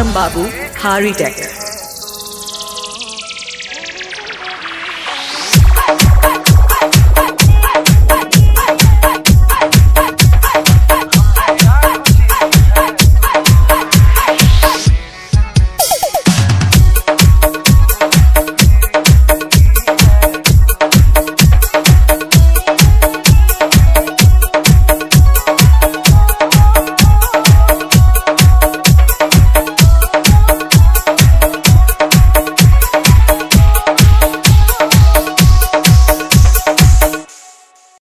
पूनम बाबू हारी टेक